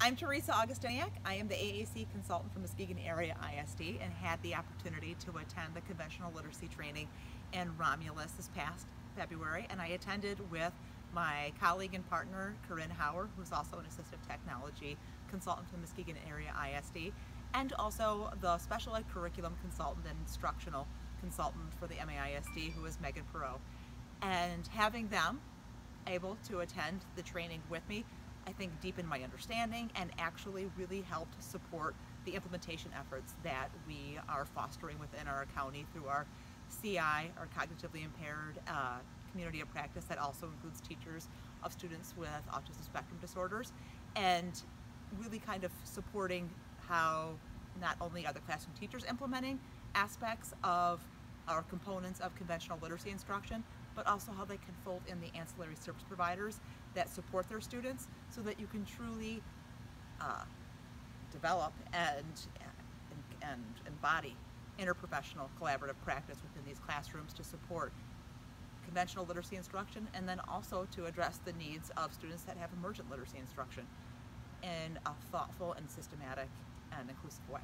I'm Theresa Augustyniak. I am the AAC consultant from Muskegon Area ISD and had the opportunity to attend the conventional literacy training in Romulus this past February and I attended with my colleague and partner Corinne Hauer who's also an assistive technology consultant from Muskegon Area ISD and also the special ed curriculum consultant and instructional consultant for the MAISD who is Megan Perot. And having them able to attend the training with me I think deepened my understanding and actually really helped support the implementation efforts that we are fostering within our county through our CI, our cognitively impaired uh, community of practice that also includes teachers of students with autism spectrum disorders and really kind of supporting how not only are the classroom teachers implementing aspects of our components of conventional literacy instruction, but also how they can fold in the ancillary service providers that support their students so that you can truly uh, develop and, and, and embody interprofessional collaborative practice within these classrooms to support conventional literacy instruction and then also to address the needs of students that have emergent literacy instruction in a thoughtful and systematic and inclusive way.